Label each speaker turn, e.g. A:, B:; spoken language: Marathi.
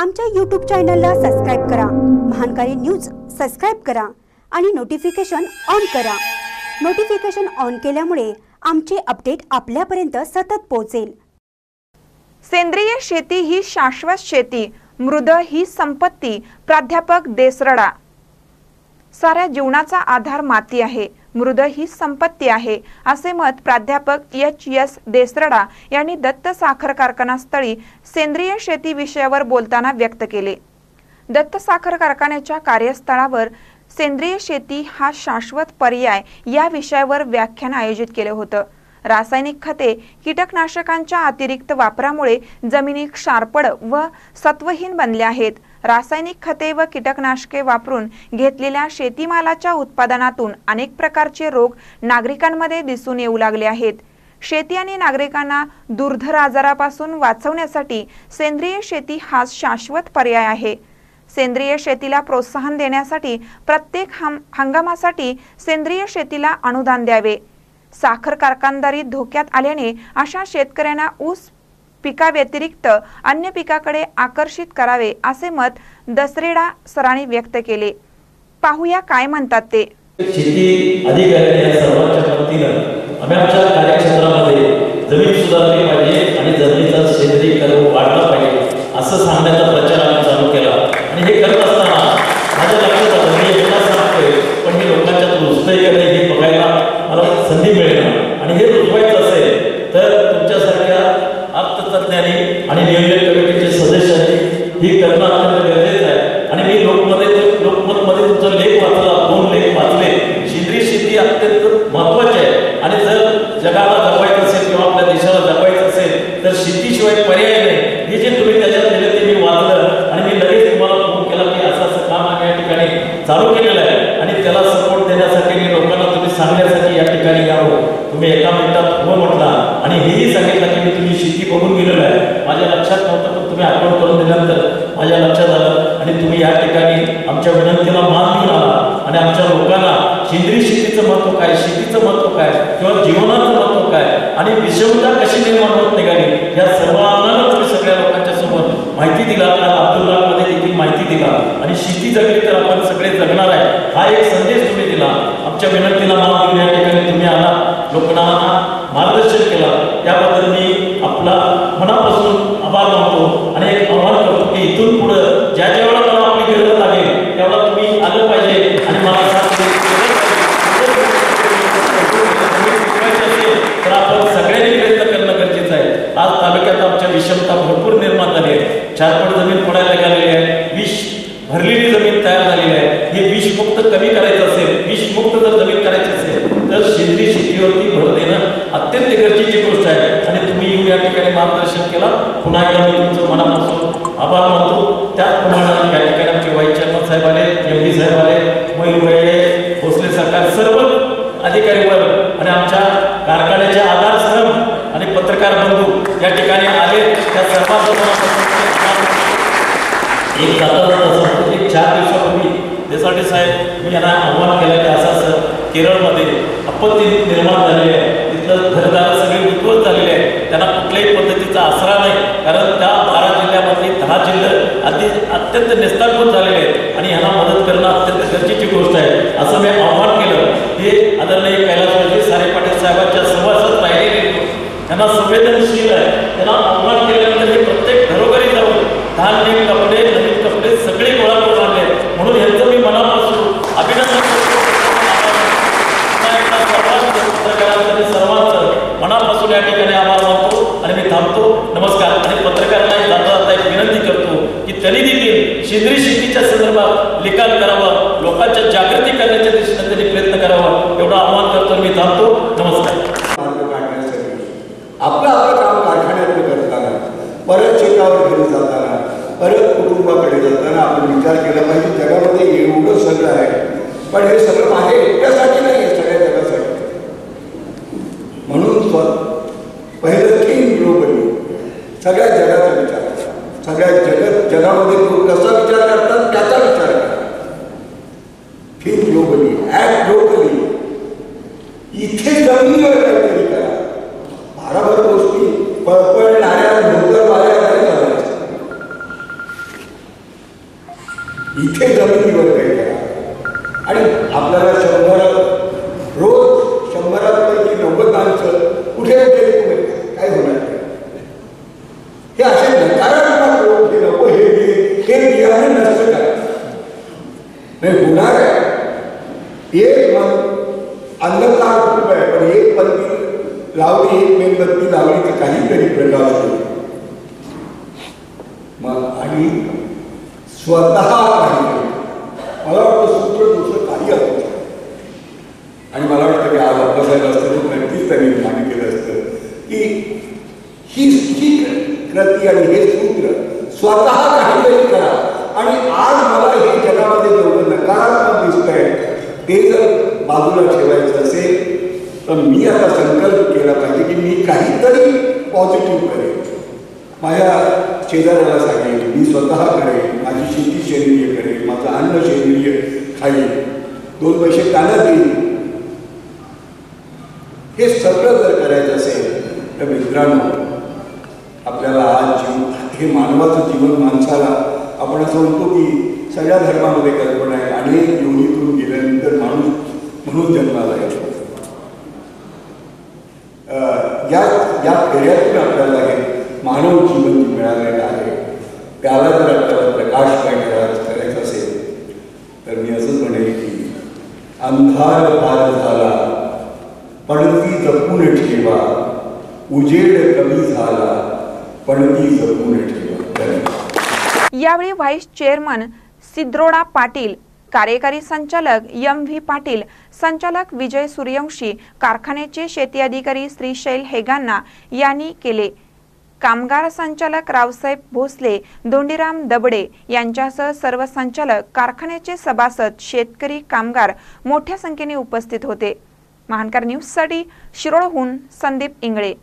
A: आमच्या यूट्यूब चॅनलला सबस्क्राईब करा. महानकारी न्यूज सबस्क्राईब करा आणि नोटिफिकेशन ऑन करा. नोटिफिकेशन ऑन केल्यामुळे आमचे अपडेट आपल्यापर्यंत सतत पोहोचेल.
B: सेंद्रिय शेती ही शाश्वत शेती मृद ही संपत्ती. प्राध्यापक देसरडा. साऱ्या जीवनाचा आधार माती आहे. मृद ही संपत्ती आहे असे मत प्राध्यापक एच. एस. देसरडा यांनी दत्त साखर कारखानास्थळी सेंद्रिय शेती विषयावर बोलताना व्यक्त केले. दत्त साखर कारखान्याच्या कार्यस्थळावर सेंद्रिय शेती हा शाश्वत पर्याय या विषयावर व्याख्यान आयोजित केलं होतं. रासायनिक खते कीटकनाशकांच्या अतिरिक्त वापरामुळे जमिनी क्षारपड व सत्वहीन बनल्या आहेत. रासायनिक खते व कीटकनाशके वापरून घेतलेल्या शेतीमालाच्या उत्पादनातून अनेक प्रकारचे रोग नागरिकांमध्ये दिसून येऊ लागले आहेत. शेती आणि नागरिकांना दुर्धर आजारापासून वाचवण्यासाठी सेंद्रिय शेती हा शाश्वत पर्याय आहे. सेंद्रिय शेतीला प्रोत्साहन देण्यासाठी प्रत्येक हंगामासाठी सेंद्रिय शेतीला अनुदान द्यावे. साखर कारखानदारी धोक्यात आल्याने अशा शेतकऱ्यांना ऊस पिकाव्यतिरिक्त अन्य पिकाकडे आकर्षित करावे असे मत दसरेडा सरांनी व्यक्त केले. पाहूया काय म्हणतात ते.
C: शेती अधिकारी सर्वांच्या वतीनं. आम्ही आमच्या कार्यक्षेत्रामध्ये जमीन सुधारली पाहिजे आणि जमिनीचा सेंद्रिय वाढला पाहिजे असं सांगण्यात चालू केलेलं आहे. आणि त्याला सपोर्ट देण्यासाठी मी लोकांना तुम्ही सांगण्यासाठी या ठिकाणी यावं हो. तुम्ही एका मिनिटात हो म्हटला. आणि हेही सांगितलं की मी तुम्ही शेती बघून गेलेलं आहे. माझ्या लक्षात नव्हतं पण तुम्ही आठवण करून दिल्यानंतर माझ्या लक्षात आलं. आणि तुम्ही या ठिकाणी आमच्या विनंतीला मान देऊन आला. आणि आमच्या लोकांना सेंद्रिय शेतीचं महत्त्व काय शेतीचं महत्त्व काय किंवा जीवनाचं महत्त्व काय आणि विषमता कशी निर्माण होत निघाली या सर्वांना तुम्ही सगळ्या लोकांच्या समोर माहिती दिला. शेती जगली तर आपण सगळे जगणार आहे. हा एक संदेश तुम्ही दिला. आमच्या विनंतीला मान देऊन या ठिकाणी तुम्ही आला. लोकांना मार्गदर्शन केला. त्याबद्दल मी आपला मनापासून आभार मानतो आणि एक आव्हान करतो की इथून पुढं ज्या ज्या वेळा मला आपली गरज लागेल त्यावेळेला तुम्ही आलं पाहिजे आणि मला तर आपण सगळ्यांनी प्रयत्न करणं गरजेचं आहे. आज तालुक्यात आमच्या विषमता भरपूर निर्माण झाली आहे. चारपट जमीन पडायला लागलेली आहे विष भरलेली जमीन तयार झालेली आहे हे विषमुक्त कमी करायचं असेल विषमुक्त जर जमीन करायची असेल तर सेंद्रिय शेतीवरती भर देणं अत्यंत गरजेची गोष्ट आहे आणि तुम्ही येऊन या ठिकाणी मार्गदर्शन केलं. पुन्हा एकदा मी तुमचं मनापासून आभार मानतो. त्याचप्रमाणे या ठिकाणी आमचे वाईस चेअरमन साहेब आले एम डी साहेब आले मयूर वेळे भोसले सरकार सर्व अधिकारी वर्ग आणि आमच्या कारखान्याचे आधारस्तंभ आणि पत्रकार बंधू या ठिकाणी आले. त्या सर्वांचं एक जाता एक चार दिवसापूर्वी देसाटे साहेब मी यांना आव्हान केलं की असं असं केरळमध्ये आपत्ती निर्माण झालेली आहे. तिथलं घरदार सगळे उद्ध्वस्त झालेले आहेत. त्यांना कुठल्याही पद्धतीचा आसरा नाही. कारण त्या बारा जिल्ह्यामधले दहा जिल्हे अति अत्यंत निस्तारभूत झालेले आहेत. आणि ह्यांना मदत करणं अत्यंत गरजेची गोष्ट आहे. असं मी आव्हान केलं हे आदरणीय कैलासवाजी सारे पाटील साहेबांच्या सहवासात राहिलेले त्यांना संवेदनशील आहे त्यांना आव्हान केल्यानंतर हे प्रत्येक घरोघरी जाऊन धान्य कपडे नवीन कपडे सगळे गोळा करून आणले म्हणून यांचं मी मनापासून अभिनंदन करतो सर्वांचं मनापासून या ठिकाणी आभार मानतो आणि मी थांबतो नमस्कार आणि पत्रकारांना जाता जाता एक विनंती करतो की त्यांनी देखील सेंद्रिय शेतीच्या संदर्भात लिखाण करावं लोकांच्या जागृती करण्याच्या दिशेने त्यांनी प्रयत्न करावा एवढं आव्हान करतो मी थांबतो. नमस्कार.
D: आपलं आपलं काम कारखान्यात करताना परत शेतावर घरी जाताना परत कुटुंबाकडे जाताना आपण विचार केला पाहिजे जगामध्ये एवढं सगळं आहे. पण हे सगळं आहे एकट्यासाठी नाही आहे सगळ्या जगासाठी. म्हणून पहिलं थिंक ग्लोबली सगळ्या जगाचा विचार. सगळ्या जगत जगामध्ये लोक कसा विचार करतात त्याचा विचार करा. ग्लोबली ॲक्ट ग्लोबली इथे जमिनीवर नाही होणार आहे एक मग अंधकार खूप आहे पण एक पंक्ती लावली एक मेणबत्ती लावली तर काहीतरी प्रकाश होईल मग आणि स्वतः काहीतरी मला वाटतं सूत्र दुसरं काही असू. आणि मला वाटतं की आज अप्पासाहेब असतं तर नक्कीच त्यांनी मान्य केलं असतं की ही ही कृती आणि हे सूत्र स्वतः काहीतरी करा. आणि आज मला हे जगामध्ये जेवढं नकारात्मक दिसतंय ते जर बाजूला ठेवायचं असेल तर मी आता संकल्प केला पाहिजे की मी काहीतरी पॉझिटिव्ह करेन. माझ्या शेजाऱ्याला सांगेन मी स्वतः करेन माझी शेती सेंद्रिय करेन माझं अन्न सेंद्रिय खाईन दोन पैसे काढत येईल हे सगळं जर करायचं असेल तर मित्रांनो आपल्याला आज जीव हे मानवाचं जीवन माणसाला आपण असं म्हणतो की सगळ्या धर्मामध्ये करतो. आहे अनेक योनीतून गेल्यानंतर माणूस म्हणून जन्माला येतो. या या फेऱ्यातून आपल्याला हे मानव जीवन मिळालेलं आहे. त्याला जर आपल्याला प्रकाश करायचं करायचं असेल तर मी असंच म्हणेन की अंधार पार झाला पणती जपून ठेवा. उजेड कमी झाला पणती जपून ठेवा.
B: यावेळी व्हाईस चेअरमन सिद्रोडा पाटील कार्यकारी संचालक एम व्ही पाटील संचालक विजय सूर्यवंशी कारखान्याचे शेती अधिकारी श्रीशैल हेगांना यांनी केले. कामगार संचालक रावसाहेब भोसले दोंडीराम दबडे यांच्यासह सर्व संचालक कारखान्याचे सभासद शेतकरी कामगार मोठ्या संख्येने उपस्थित होते. महानकार न्यूजसाठी शिरोळहून संदीप इंगळे.